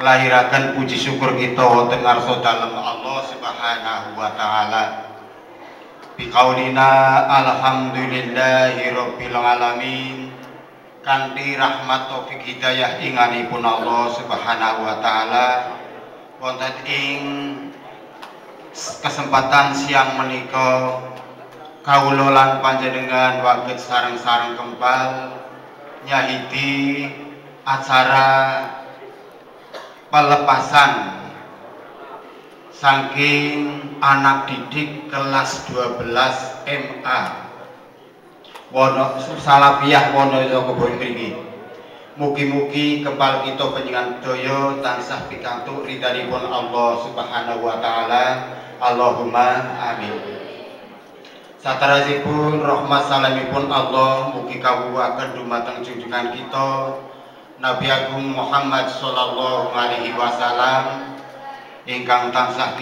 nglahiraken puji syukur kita wonten ngarsa dalem Allah Subhanahu wa taala. Biqaulina alhamdulillahi rabbil alamin. Kanthi rahmat taufik hidayah inganipun Allah Subhanahu wa taala wonten ing kesempatan siang menika kawula lan panjenengan waget sareng-sareng kempal nyahidi acara pelepasan saking anak didik kelas 12 MA Wono Salapiah Wonoso Kebon mriki. Mugi-mugi kepal kita panjenengan daya tansah pikantuk ridhanipun Allah Subhanahu wa taala. Allahumma amin. Saterusipun rahmat salamipun Allah mugi kawuhaken dumateng junjungan kita Nabi Agung Muhammad sallallahu alaihi wasallam ingkang tansah